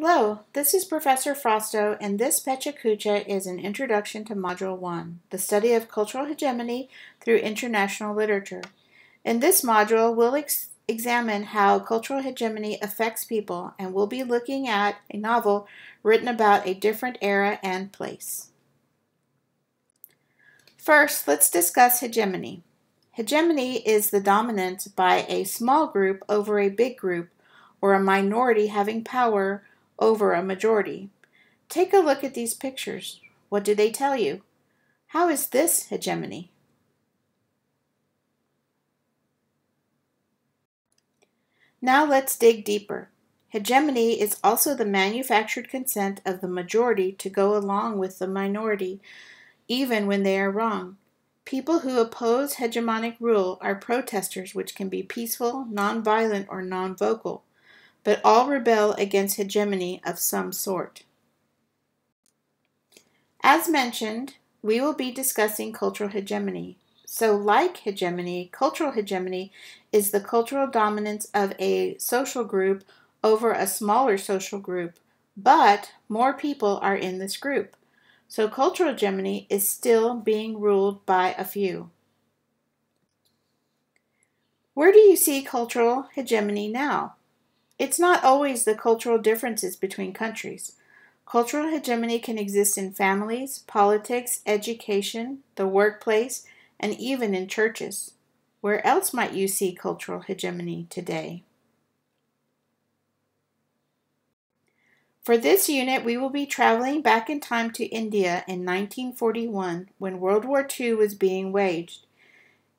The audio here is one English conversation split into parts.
Hello, this is Professor Frausto, and this Pecha Kucha is an introduction to Module 1, the study of cultural hegemony through international literature. In this module, we'll ex examine how cultural hegemony affects people, and we'll be looking at a novel written about a different era and place. First, let's discuss hegemony. Hegemony is the dominance by a small group over a big group, or a minority having power over a majority. Take a look at these pictures. What do they tell you? How is this hegemony? Now let's dig deeper. Hegemony is also the manufactured consent of the majority to go along with the minority, even when they are wrong. People who oppose hegemonic rule are protesters, which can be peaceful, nonviolent, or non-vocal, but all rebel against hegemony of some sort. As mentioned, we will be discussing cultural hegemony. So, like hegemony, cultural hegemony is the cultural dominance of a social group over a smaller social group, but more people are in this group. So cultural hegemony is still being ruled by a few. Where do you see cultural hegemony now? It's not always the cultural differences between countries. Cultural hegemony can exist in families, politics, education, the workplace, and even in churches. Where else might you see cultural hegemony today? For this unit, we will be traveling back in time to India in 1941 when World War II was being waged.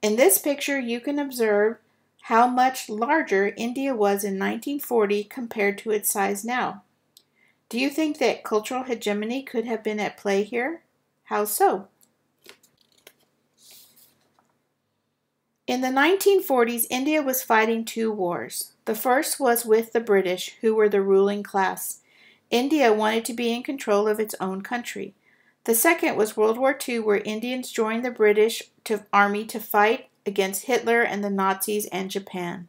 In this picture, you can observe how much larger India was in 1940 compared to its size now. Do you think that cultural hegemony could have been at play here? How so? In the 1940s, India was fighting two wars. The first was with the British, who were the ruling class. India wanted to be in control of its own country. The second was World War II, where Indians joined the British to, army to fight against Hitler and the Nazis and Japan.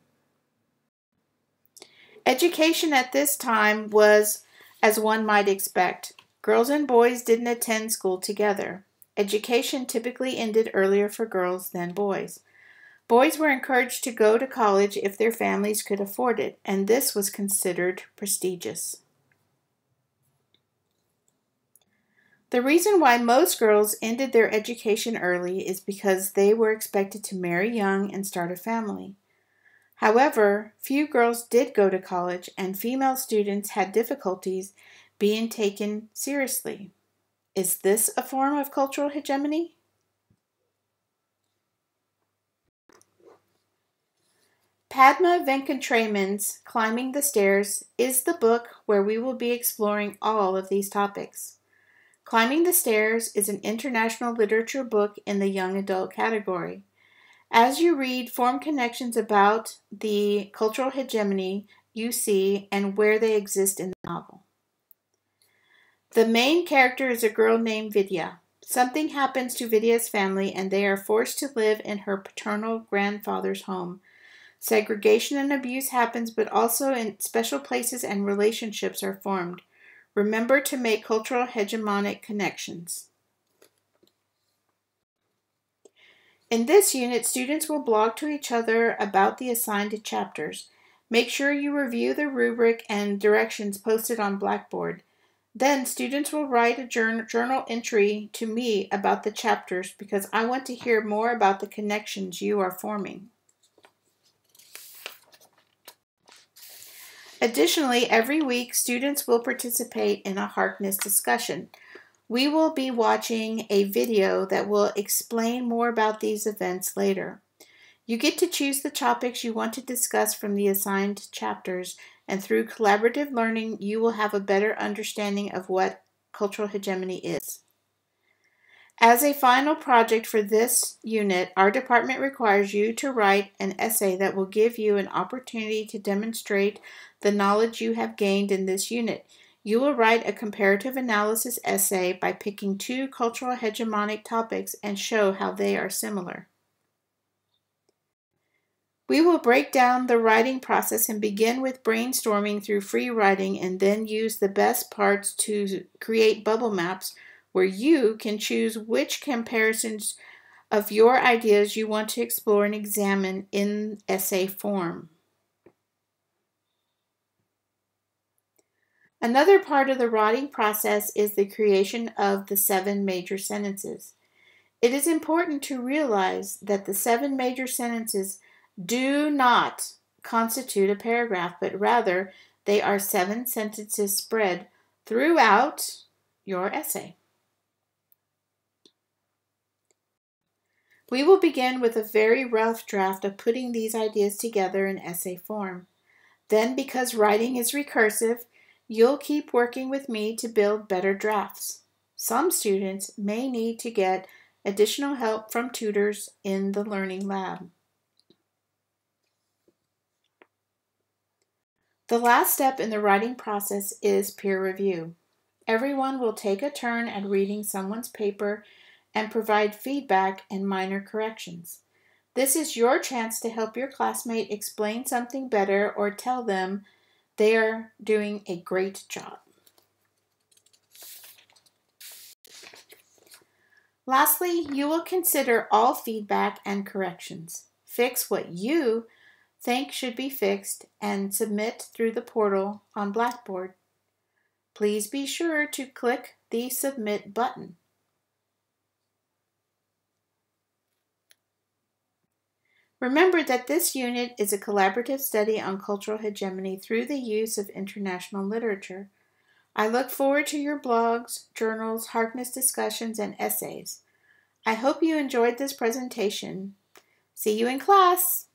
Education at this time was as one might expect. Girls and boys didn't attend school together. Education typically ended earlier for girls than boys. Boys were encouraged to go to college if their families could afford it, and this was considered prestigious. The reason why most girls ended their education early is because they were expected to marry young and start a family. However, few girls did go to college, and female students had difficulties being taken seriously. Is this a form of cultural hegemony? Padma Venkatraman's Climbing the Stairs is the book where we will be exploring all of these topics. Climbing the Stairs is an international literature book in the young adult category. As you read, form connections about the cultural hegemony you see and where they exist in the novel. The main character is a girl named Vidya. Something happens to Vidya's family and they are forced to live in her paternal grandfather's home. Segregation and abuse happens, but also in special places and relationships are formed. Remember to make cultural hegemonic connections. In this unit, students will blog to each other about the assigned chapters. Make sure you review the rubric and directions posted on Blackboard. Then students will write a journal entry to me about the chapters because I want to hear more about the connections you are forming. Additionally, every week, students will participate in a Harkness discussion. We will be watching a video that will explain more about these events later. You get to choose the topics you want to discuss from the assigned chapters, and through collaborative learning, you will have a better understanding of what cultural hegemony is. As a final project for this unit, our department requires you to write an essay that will give you an opportunity to demonstrate the knowledge you have gained in this unit. You will write a comparative analysis essay by picking two cultural hegemonic topics and show how they are similar. We will break down the writing process and begin with brainstorming through free writing and then use the best parts to create bubble maps where you can choose which comparisons of your ideas you want to explore and examine in essay form. Another part of the writing process is the creation of the seven major sentences. It is important to realize that the seven major sentences do not constitute a paragraph, but rather they are seven sentences spread throughout your essay. We will begin with a very rough draft of putting these ideas together in essay form. Then, because writing is recursive, you'll keep working with me to build better drafts. Some students may need to get additional help from tutors in the Learning Lab. The last step in the writing process is peer review. Everyone will take a turn at reading someone's paper and provide feedback and minor corrections. This is your chance to help your classmate explain something better or tell them they are doing a great job. Lastly, you will consider all feedback and corrections. Fix what you think should be fixed and submit through the portal on Blackboard. Please be sure to click the Submit button. Remember that this unit is a collaborative study on cultural hegemony through the use of international literature. I look forward to your blogs, journals, Harkness discussions, and essays. I hope you enjoyed this presentation. See you in class!